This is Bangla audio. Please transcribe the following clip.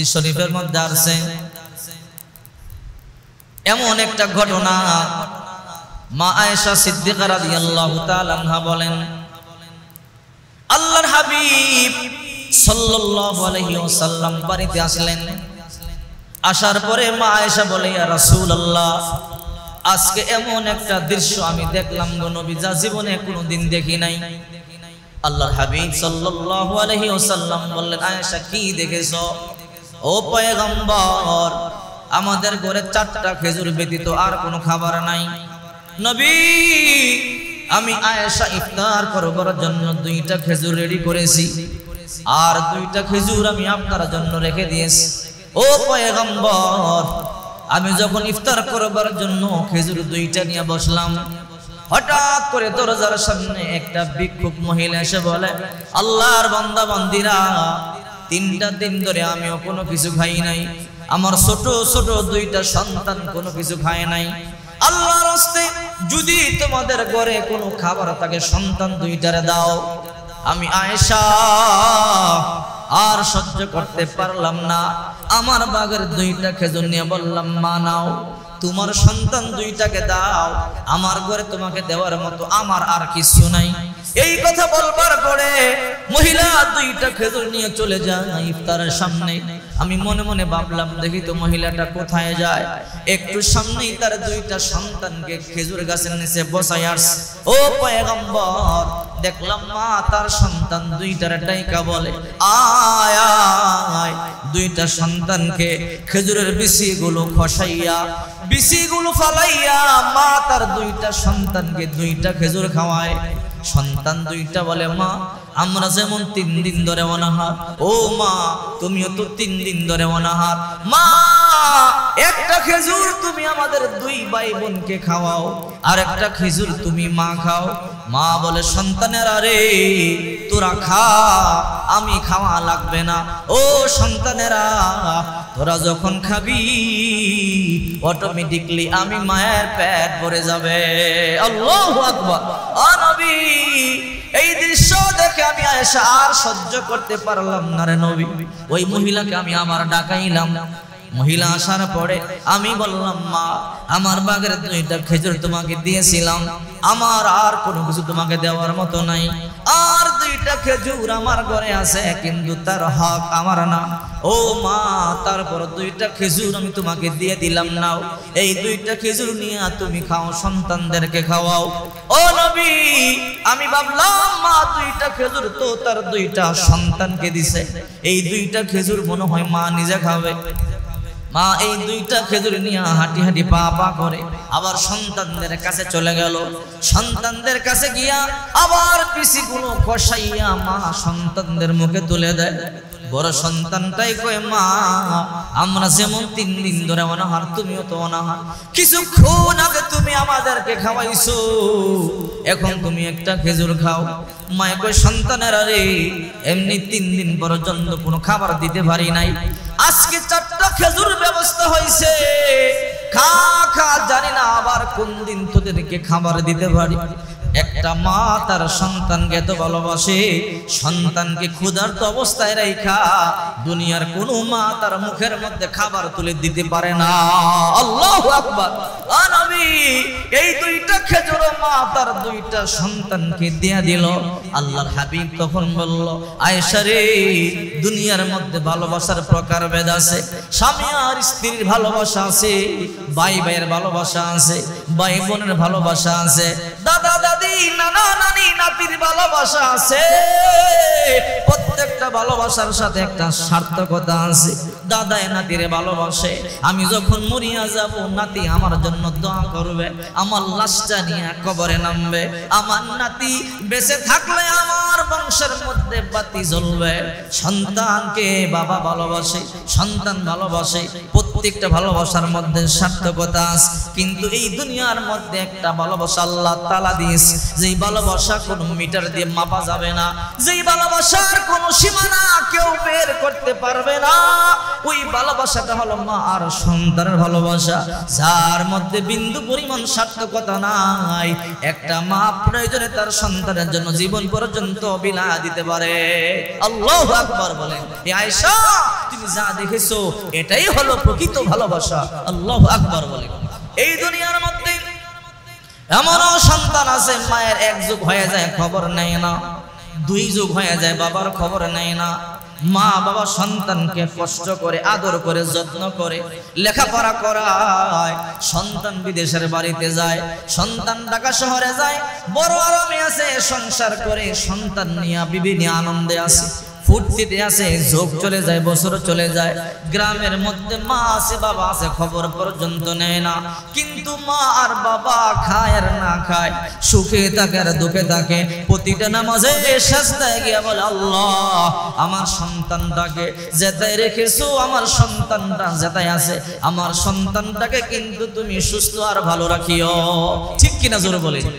শরীফের মধ্যে আসছে এমন একটা ঘটনা, মা আয়েশা সিদ্দিকা রাদিয়াল্লাহু তাআলা আনহা বলেন, আল্লাহর হাবিব সাল্লাল্লাহু আলাইহি ওয়াসাল্লাম বাড়িতে আসলেন। আসার পরে মা আয়েশা বলে, ইয়া রাসূলুল্লাহ, আজকে এমন একটা দৃশ্য আমি দেখলাম গো নবী, যা জীবনে কোনোদিন দেখি নাই। আল্লাহর হাবিব সাল্লাল্লাহু আলাইহি ওয়াসাল্লাম বললেন, আয়েশা, কি দেখেছ? ও পয়গম্বর, আমাদের ঘরে চারটা খেজুর ব্যতীত আর কোনো খাবার নাই। নবী, আমি আয়েশা ইফতার করবার জন্য দুইটা খেজুর রেডি করেছি। আর দুইটা খেজুর আমি আপনার জন্য রেখে দিয়েছি। ও পয়গম্বর, আমি যখন ইফতার করবার জন্য খেজুর দুইটা নিয়ে বসলাম, হঠাৎ করে দরজার সামনে একটা ভিক্ষুক মহিলা এসে বলে, আল্লাহর বান্দা বান্দিরা তিনটা দিন ধরে আমিও কোনো কিছু খাই নাই। আমার ছোট ছোট দুইটা সন্তান কোনো কিছু খায় নাই। আল্লাহর হস্তে যদি তোমাদের ঘরে কোনো খাবার থাকে, সন্তান দুইটারে দাও। আমি আয়েশা, আর সহ্য করতে পারলাম না। আমার বাগের দুইটা খেজুর নিয়ে বললাম, মা, নাও। তোমার সন্তান দুইটাকে দাও। আমার ঘরে তোমাকে দেওয়ার মতো আমার আর কিছু নাই। এই কথা বলবার পরে মহিলা দুইটা খেজুর নিয়ে চলে যায় ইফতারের সামনে। আমি মনে মনে ভাবলাম, দেখি তো মহিলাটা কোথায় যায়। একটু সামনেই তার দুইটা সন্তানকে খেজুর গাছের নিচে বসাই আস। ও পয়গম্বর, দেখলাম মা তার সন্তান দুইটার ডাইকা বলে, আয় দুইটা সন্তানকে খেজুরের বিসি গুলো খসাইয়া বিসি গুলো ফালাইয়া মা তার দুইটা সন্তানকে দুইটা খেজুর খাওয়ায়। সন্তান দুইটা বলে, মা, আমরা যেমন তিন দিন ধরে অনাহার। ও মা, তুমিও তো তিন দিন ধরে অনাহার। মা একটা খেজুর তুমি আমাদের দুই ভাই বোনকে খাওয়াও, আর একটা খেজুর তুমি মা খাও। মা বলে, সন্তানের আরে তোরা খা, আমি খাওয়া লাগবে না। ও সন্তানেরা, তোরা যখন খাবি অটোমেটিকলি আমি মায়ের পেট ভরে যাবে। আল্লাহু আকবার। ও নবী, এই দৃশ্য দেখে আমি আয়েশা আর সহ্য করতে পারলাম না রে নবী। ওই মহিলাকে আমি আমার ডাকাইলাম। মহিলা আসার পরে আমি বললাম, মা, আমার বাগের দুইটা খেজুর তোমাকে দিয়েছিলাম। আমার আর কোনো কিছু তোমাকে দেওয়ার মতো নাই। আর দুইটা খেজুর আমার ঘরে আছে, কিন্তু তার হক আমার না। ও মা, তারপর দুইটা খেজুর আমি তোমাকে দিয়ে দিলাম, নাও। এই দুইটা খেজুর নিয়ে তুমি খাও, সন্তানদেরকে খাওয়াও। ও নবী, আমি ভাবলাম, মা, দুইটা খেজুর তো তার দুইটা সন্তানকে দিছে। এই দুইটা খেজুর মনে হয় মা নিজে খাবে। মা এই দুইটা খেজুর নিয়ে হাঁটি হাঁটি পা পা করে আবার সন্তানদের কাছে চলে গেল। সন্তানদের কাছে গিয়া আবার পিসিগুলো কষাইয়া মা সন্তানদের মুখে তুলে দেয়। বড় সন্তানটাই কয়, মা, আমরা যেমন তিন দিন ধরে অনাহার, তুমিও তো অনাহার। কিছুক্ষণ আগে তুমি আমাদেরকে খাওয়াইছো, এখন তুমি একটা খেজুর খাও। মায় কয়, সন্তানের আরে এমনি তিন দিন পর্যন্ত কোনো খাবার দিতে পারি নাই। আজকে চারটা খেজুর ব্যবস্থা হয়েছে। খা খা, জানি না আবার কোন দিন তোদেরকে খাবার দিতে পারি। একটা মা তার সন্তানকে এত ভালোবাসে, সন্তানকে ক্ষুধার্ত অবস্থায় রেখা দুনিয়ার কোন মা তার মুখের মধ্যে খাবার তুলে দিতে পারে না। আল্লাহ আকবার। এই দুইটা খেজুর মা তার দুইটা সন্তানকে দিয়া দিল। আল্লাহর হাবিব তখন বলল, আয়েশা রে, দুনিয়ার মধ্যে ভালোবাসার প্রকার ভেদ আছে। স্বামী আর স্ত্রীর ভালোবাসা আছে ভাই ভাইয়ের ভালোবাসা আছে ভাই বোনের ভালোবাসা আছে। দাদি আমি যখন মরিয়া যাব, নাতি আমার জন্য দোয়া করবে। আমার লাশটা নিয়ে কবরে নামবে। আমার নাতি বেঁচে থাকলে আমার বংশের মধ্যে বাতি জ্বলবে। সন্তানকে বাবা ভালোবাসে, সন্তান ভালোবাসে। প্রত্যেকটা ভালোবাসার মধ্যে সার্থকতা কিন্তু এই দুনিয়ার মধ্যে একটা ভালোবাসা আল্লাহ তালা দিস যেই ভালোবাসা কোনো মিটার দিয়ে মাপা যাবে না। যেই ভালোবাসার কোনো সীমানা কেউ বের করতে পারবে না। ওই ভালোবাসাটা হলো মা আর সন্তানের ভালোবাসা। যার মধ্যে বিন্দু পরিমাণ সার্থকতা নাই। একটা মা প্রয়োজনে তার সন্তানের জন্য জীবন পর্যন্ত বিলা দিতে পারে। আল্লাহ আকবার বলেন এ আয়েশা, তুমি যা দেখেছ, এটাই হলো প্রকৃত। ভালোবাসা। আল্লাহ আকবার বলেন এই দুনিয়ার মধ্যে এমনও সন্তান আছে, মায়ের এক যুগ হয়ে যায়, খবর নেয় না। দুই যুগ হয়ে যায়, বাবার খবর নেয় না। মা বাবা সন্তানকে কষ্ট করে, আদর করে, যত্ন করে, লেখাপড়া করায়। সন্তান বিদেশের বাড়িতে যায়, সন্তান ঢাকা শহরে যায়, বড় আরামে আছে, সংসার করে, সন্তান নিয়ে বিভিন্ন আনন্দে আছে। ফুর্তিতে আছে যোগ চলে যায় বছর চলে যায়। গ্রামের মধ্যে মা আছে, বাবা আছে, খবর পর্যন্ত নেয় না। কিন্তু মা আর বাবা খায় আর না খায়, সুখে থাকে আর দুঃখে থাকে। প্রতিটা নামাজে সাজদায় গিয়ে বলে, আল্লাহ, আমার সন্তানটাকে যেতায় রেখেছো, আমার সন্তানটা যেতায় আছে। আমার সন্তানটাকে কিন্তু তুমি সুস্থ আর ভালো রাখিও। ঠিক কিনা জোরে বলে